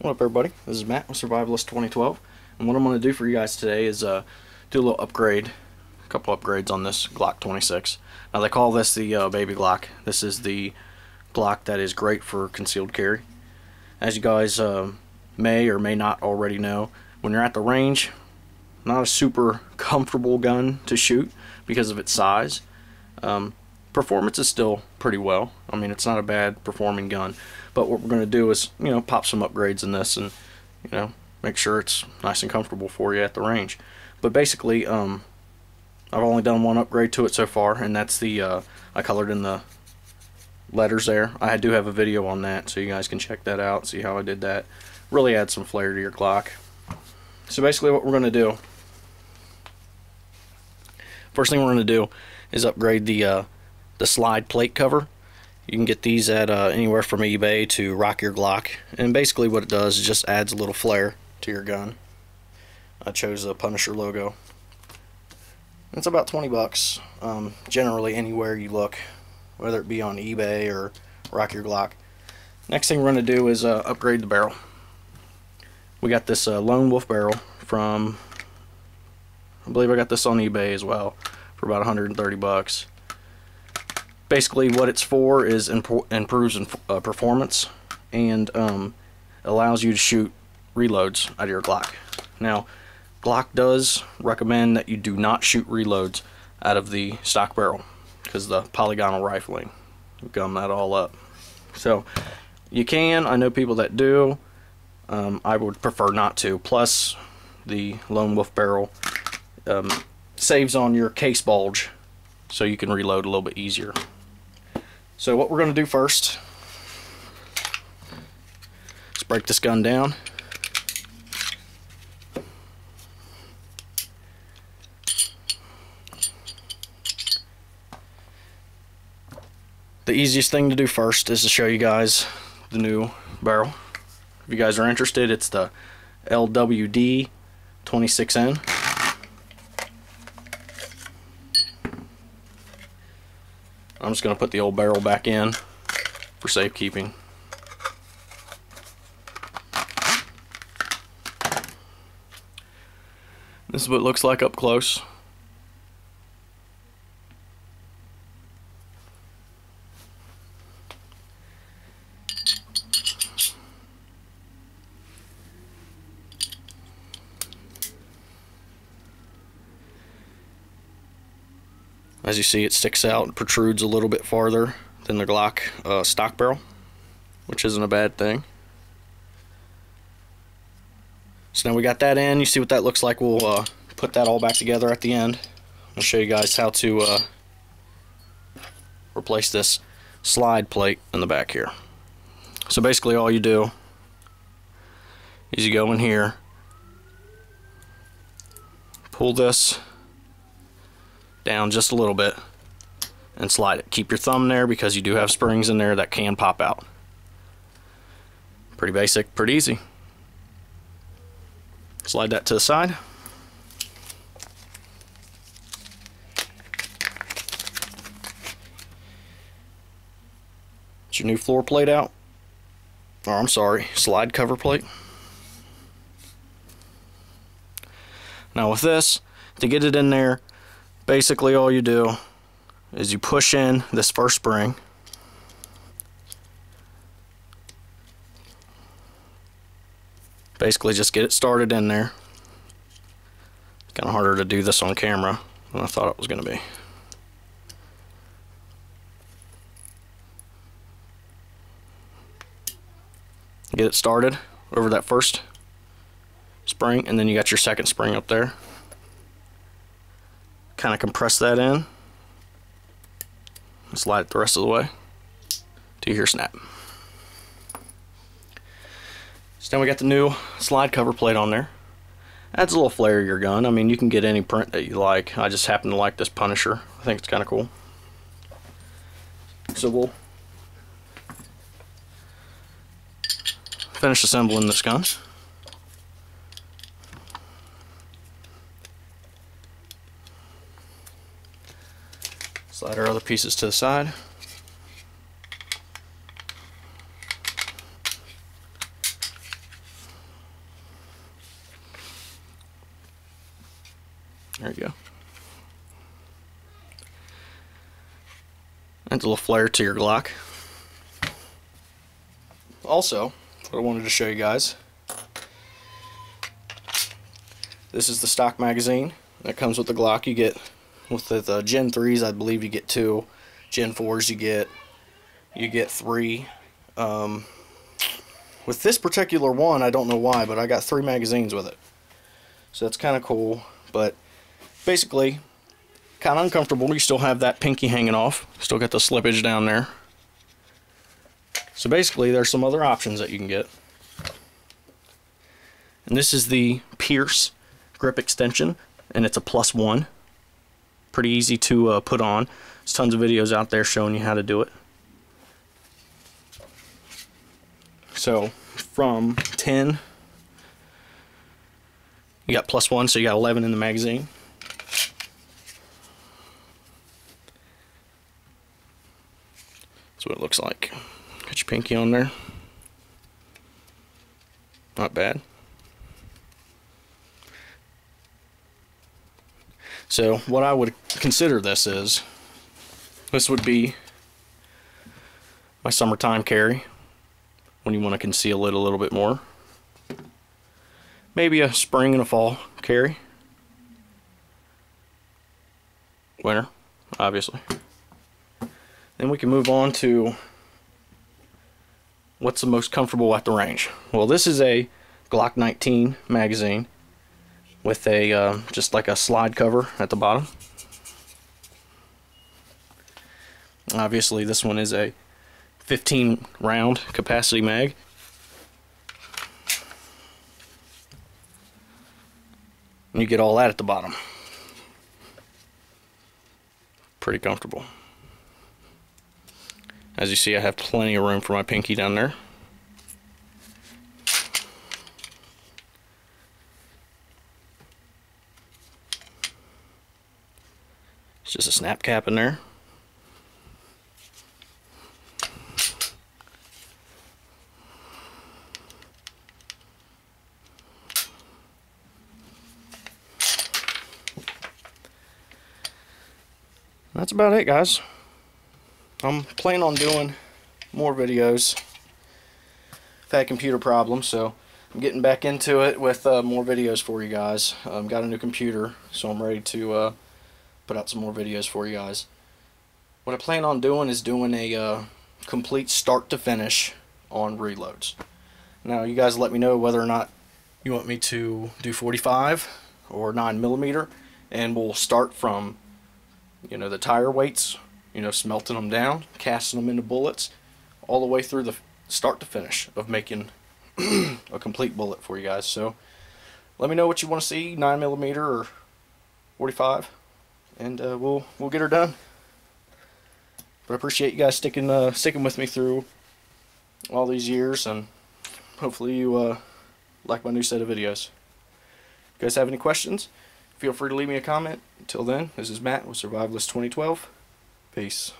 What up everybody, this is Matt with Survivalist 2012 and what I'm going to do for you guys today is uh, do a little upgrade, a couple upgrades on this Glock 26. Now they call this the uh, baby Glock. This is the Glock that is great for concealed carry. As you guys uh, may or may not already know, when you're at the range, not a super comfortable gun to shoot because of its size. Um, performance is still pretty well. I mean, it's not a bad performing gun. But what we're going to do is, you know, pop some upgrades in this and, you know, make sure it's nice and comfortable for you at the range. But basically, um, I've only done one upgrade to it so far, and that's the, uh, I colored in the letters there. I do have a video on that, so you guys can check that out, see how I did that. Really add some flair to your Glock. So basically what we're going to do, first thing we're going to do is upgrade the, uh, the slide plate cover you can get these at uh, anywhere from eBay to Rock Your Glock. And basically what it does is just adds a little flair to your gun. I chose the Punisher logo. It's about 20 bucks. Um, generally anywhere you look, whether it be on eBay or Rock Your Glock. Next thing we're going to do is uh, upgrade the barrel. We got this uh, Lone Wolf barrel from, I believe I got this on eBay as well, for about 130 bucks basically what it's for is improves uh, performance and um, allows you to shoot reloads out of your Glock. Now, Glock does recommend that you do not shoot reloads out of the stock barrel because the polygonal rifling gum that all up. So you can, I know people that do. Um, I would prefer not to. Plus, the Lone Wolf barrel um, saves on your case bulge so you can reload a little bit easier. So what we're going to do first is break this gun down. The easiest thing to do first is to show you guys the new barrel. If you guys are interested, it's the LWD 26N. I'm just going to put the old barrel back in for safekeeping. This is what it looks like up close. As you see, it sticks out and protrudes a little bit farther than the Glock uh, stock barrel, which isn't a bad thing. So now we got that in. You see what that looks like. We'll uh, put that all back together at the end. I'll show you guys how to uh, replace this slide plate in the back here. So basically all you do is you go in here, pull this down just a little bit and slide it. Keep your thumb there because you do have springs in there that can pop out. Pretty basic, pretty easy. Slide that to the side. It's your new floor plate out. Or I'm sorry, slide cover plate. Now with this, to get it in there, basically all you do is you push in this first spring. Basically just get it started in there. Kind of harder to do this on camera than I thought it was going to be. Get it started over that first spring and then you got your second spring up there kind of compress that in slide it the rest of the way to your snap. So now we got the new slide cover plate on there. Adds a little flair to your gun. I mean, you can get any print that you like. I just happen to like this Punisher. I think it's kind of cool. So we'll finish assembling this gun. Slide our other pieces to the side. There you go. Adds a little flare to your Glock. Also, what I wanted to show you guys, this is the stock magazine that comes with the Glock. You get with the, the Gen 3s, I believe you get two. Gen 4s, you get you get three. Um, with this particular one, I don't know why, but I got three magazines with it. So that's kind of cool. But basically, kind of uncomfortable. You still have that pinky hanging off. Still got the slippage down there. So basically, there's some other options that you can get. And this is the Pearce grip extension, and it's a plus one. Pretty easy to uh, put on. There's tons of videos out there showing you how to do it. So from 10, you got plus one, so you got 11 in the magazine. That's what it looks like. Got your pinky on there. Not bad. So what I would consider this is, this would be my summertime carry when you want to conceal it a little bit more. Maybe a spring and a fall carry. Winter, obviously. Then we can move on to what's the most comfortable at the range. Well, this is a Glock 19 magazine with a uh, just like a slide cover at the bottom. Obviously, this one is a 15 round capacity mag. And you get all that at the bottom. Pretty comfortable. As you see, I have plenty of room for my pinky down there. It's just a snap cap in there. That's about it, guys. I'm planning on doing more videos. I've had computer problems, so I'm getting back into it with uh, more videos for you guys. Um, got a new computer, so I'm ready to uh, put out some more videos for you guys. What I plan on doing is doing a uh, complete start to finish on reloads. Now, you guys let me know whether or not you want me to do 45 or 9 millimeter, and we'll start from you know the tire weights you know, smelting them down, casting them into bullets, all the way through the start to finish of making a complete bullet for you guys. So let me know what you want to see, 9 millimeter or 45, and uh, we'll we'll get her done. But I appreciate you guys sticking uh, sticking with me through all these years, and hopefully you uh, like my new set of videos. If you guys have any questions, feel free to leave me a comment. Until then, this is Matt with Survivalist 2012. Peace.